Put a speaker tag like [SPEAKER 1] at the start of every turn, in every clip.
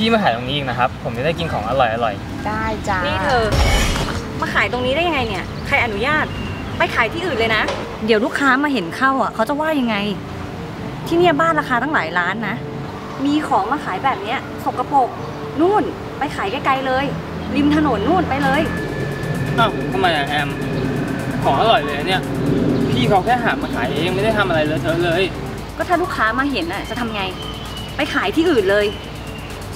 [SPEAKER 1] พี่มาขายตรงนี้อีกนะครับ ผมจะได้กินของอร่อยอร่อย
[SPEAKER 2] ได้จ้า
[SPEAKER 3] นี่เธอ มาขายตรงนี้ได้ยังไงเนี่ย ใครอนุญาต ไปขายที่อื่นเลยนะ
[SPEAKER 2] เดี๋ยวลูกค้ามาเห็นเข้าอะเขาจะว่ายังไง ที่เนี่ยบ้านราคาตั้งหลายล้านนะ มีของมาขายแบบเนี้ยสกปรกนู่นไปขายไกลๆเลย ริมถนนนู่นไปเลย
[SPEAKER 1] อ้าวทำไมอะแอม ของอร่อยเลยอะเนี่ย พี่เขาแค่หามาขายเองไม่ได้ทำอะไรเลยเธอะเลย
[SPEAKER 2] ก็ถ้าลูกค้ามาเห็นน่ะจะทำไง ไปขายที่อื่นเลย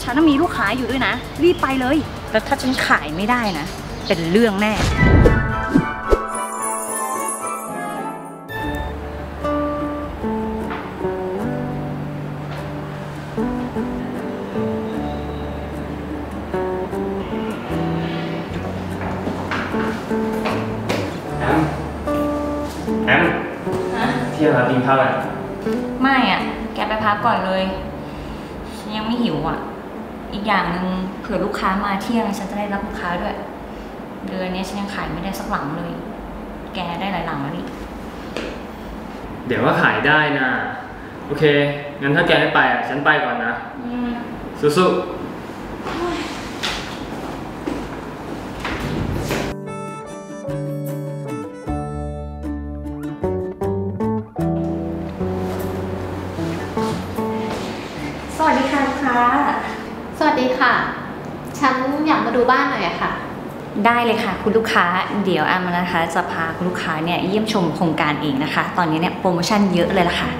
[SPEAKER 2] ฉันน่ะมีลูกค้าอยู่ด้วยนะ รีบไปเลย แล้วถ้าฉันขายไม่ได้นะ เป็นเรื่องแน่
[SPEAKER 1] แอมแอมเที่ยวครับกินข้าวอะ
[SPEAKER 2] ไม่อะ แกไปพักก่อนเลย ฉันยังไม่หิวอะ อีกอย่างหนึ่งเผื่อลูกค้ามาเที่ยงฉันจะได้รับลูกค้าด้วย เดือนนี้ฉันยังขายไม่ได้สักหลังเลย แกได้หลายหลังแล้วนี่
[SPEAKER 1] เดี๋ยวว่าขายได้นะ โอเค งั้นถ้าแกไม่ไปอะ ฉันไปก่อนนะ สู้ๆ
[SPEAKER 2] ค่ะ
[SPEAKER 4] ฉันอยากมาดูบ้านหน่อยอะค่ะ
[SPEAKER 2] ได้เลยค่ะ คุณลูกค้าเดี๋ยวอามนะคะ จะพาคุณลูกค้าเนี่ยเยี่ยมชมโครงการเองนะคะ ตอนนี้เนี่ยโปรโมชั่นเยอะเลยล่ะค่ะ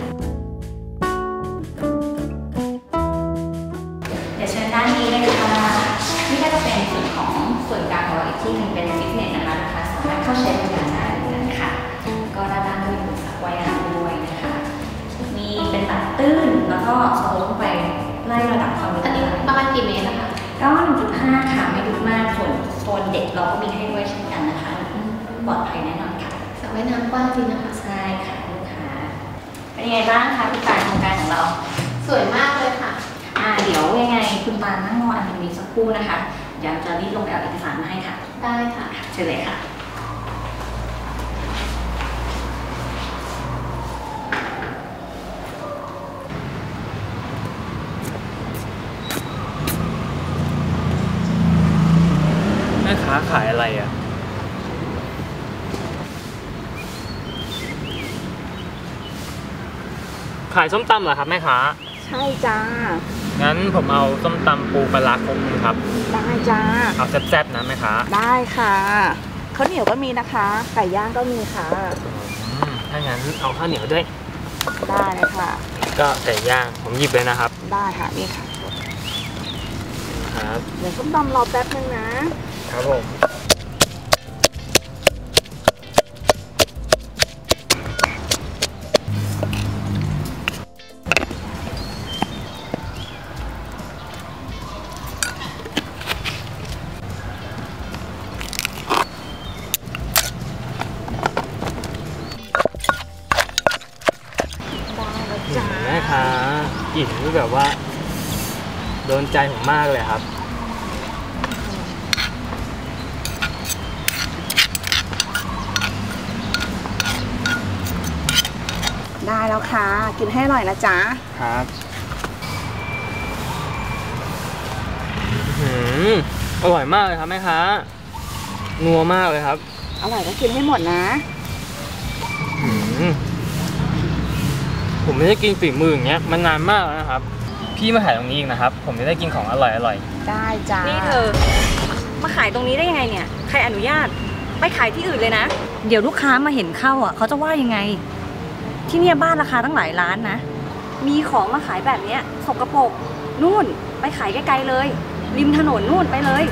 [SPEAKER 2] เด็กเราก็มีให้ด้วยเช่นกันนะคะปลอดภัยแน่นอนค่ะ
[SPEAKER 4] สระว่ายน้ำกว้างจริงนะคะ
[SPEAKER 2] ใช่ค่ะลูกค้าเป็นยังไงบ้างคะคุณปานโครงการของเรา
[SPEAKER 4] สวยมากเลยค่ะ
[SPEAKER 2] อ่าเดี๋ยวยังไงคุณปานนั่งรออันตรงนี้สักครู่นะคะเดี๋ยวจะรีบลงไปเอาเอกสารมาให้ค่ะ
[SPEAKER 4] ได้ค่ะ
[SPEAKER 2] เชิญเลยค่ะ
[SPEAKER 1] ค้าขายอะไรอะ ขายส้มตำเหรอครับแม่ค้า
[SPEAKER 5] ใช่จ้า
[SPEAKER 1] งั้นผมเอาส้มตำปูปลาร้าครกหนึ่งครับ
[SPEAKER 5] ได้จ้า
[SPEAKER 1] เอาแซ่บๆนะแม่ค้า
[SPEAKER 5] ได้ค่ะข้าวเหนียวก็มีนะคะ ไก่ย่างก็มีค่ะ
[SPEAKER 1] อืมถ้างั้นเอาข้าวเหนียวด้วย
[SPEAKER 5] ได้เลยค่ะ
[SPEAKER 1] ก็ไก่ย่าง ผมหยิบเลยนะครับ
[SPEAKER 5] ได้ค่ะนี่ค่ะ
[SPEAKER 1] ครับ
[SPEAKER 5] เดี๋ยวส้มตำรอแป๊บนึงนะ
[SPEAKER 1] ครับผม
[SPEAKER 5] ได้แล้ว
[SPEAKER 1] อื
[SPEAKER 5] จ้าม
[SPEAKER 1] แม่ค้ากลิ่นนี่แบบว่า โดนใจผมมากเลยครับ
[SPEAKER 5] ได้แล้วค่ะ กินให้อร่อยนะจ๊ะ
[SPEAKER 1] ครับหืมอร่อยมากเลยครับแม่ค้านัวมากเลยครับ
[SPEAKER 5] อร่อยก็กินให้หมดนะ
[SPEAKER 1] หืมผมไม่ได้กินฝีมืออย่างเงี้ยมานานมากแล้วนะครับ พี่มาขายตรงนี้อีกนะครับ ผมจะได้กินของอร่อยอร่อย
[SPEAKER 5] ได้จ้า
[SPEAKER 3] นี่เธอ มาขายตรงนี้ได้ยังไงเนี่ย ใครอนุญาต ไปขายที่อื่นเลยนะ
[SPEAKER 2] เดี๋ยวลูกค้ามาเห็นเข้าอะ เขาจะว่ายังไง ที่เนี่ยบ้านราคาตั้งหลายล้านนะ มีของมาขายแบบเนี้ยสกปรกนู่นไปขายไกลๆเลย ริมถนนนู่นไปเลย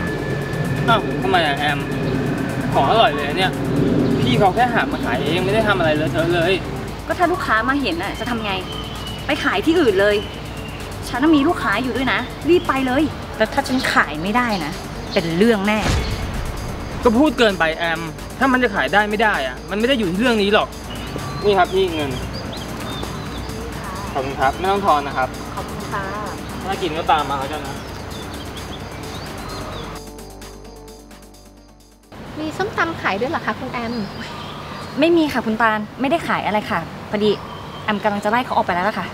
[SPEAKER 1] อ้าวทำไมอะแอม ของอร่อยเลยอะเนี่ย พี่เขาแค่หามาขายเองไม่ได้ทำอะไรเลยเธอะเลย
[SPEAKER 2] ก็ถ้าลูกค้ามาเห็นน่ะจะทำไง ไปขายที่อื่นเลย ฉันน่ะมีลูกค้าอยู่ด้วยนะ รีบไปเลย แล้วถ้าฉันขายไม่ได้นะ เป็นเรื่องแน่
[SPEAKER 1] ก็พูดเกินไปแอม ถ้ามันจะขายได้ไม่ได้อะมันไม่ได้อยู่ที่เรื่องนี้หรอก นี่ครับพี่เงิน ขอบคุณครับ ไม่ต้องทอนนะครับ
[SPEAKER 5] ขอบคุณค่ะ
[SPEAKER 1] ถ้ากินก็ตามมาแล้วกันนะ
[SPEAKER 4] มีส้มตำขายด้วยเหรอคะคุณแอม
[SPEAKER 2] ไม่มีค่ะคุณตาลไม่ได้ขายอะไรค่ะพอดีแอมกำลังจะไล่เขาออกไปแล้วล่ะค่ะ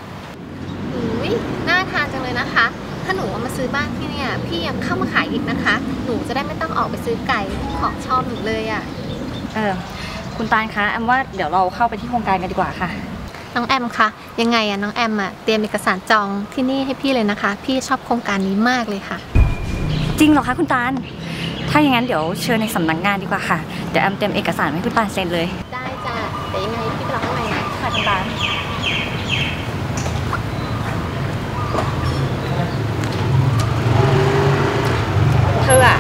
[SPEAKER 4] อุ้ยน่าทานจังเลยนะคะ ถ้าหนูเอามาซื้อบ้านที่เนี่ย พี่ยังเข้ามาขายอีกนะคะ หนูจะได้ไม่ต้องออกไปซื้อไก่ของชอบหนูเลยอะ่ะ
[SPEAKER 2] เออ คุณตาลคะแอมว่าเดี๋ยวเราเข้าไปที่โครงการกันดีกว่าค่ะ
[SPEAKER 4] น้องแอมคะยังไงอะน้องแอมอะเตรียมเอกสารจองที่นี่ให้พี่เลยนะคะ พี่ชอบโครงการนี้มากเลยค่ะ
[SPEAKER 2] จริงเหรอคะคุณตาลถ้าอย่างนั้นเดี๋ยวเชิญในสำนักงานดีกว่าค่ะเดี๋ยวแอมเตรียมเอกสารให้คุณตาลเซ็นเลย
[SPEAKER 4] ได้จ้ะแต่ยังไงพี่ไปรอข้างในนะ
[SPEAKER 2] ค่ะคุณตาล เธออะ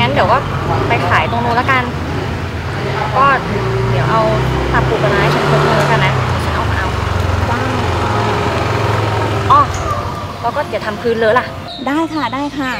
[SPEAKER 2] งั้นเดี๋ยวก็ไปขายตรงนู้นแล้วกัน ก็เดี๋ยวเอาตับปูปลาร้าให้ฉันคนนึงแล้วกันนะเดี๋ยวฉันเอามาเอาว้าวอ๋อ แล้วก็เดี๋ยวทำพื้นเลอะล่ะ
[SPEAKER 3] ได้ค่ะได้ค่ะ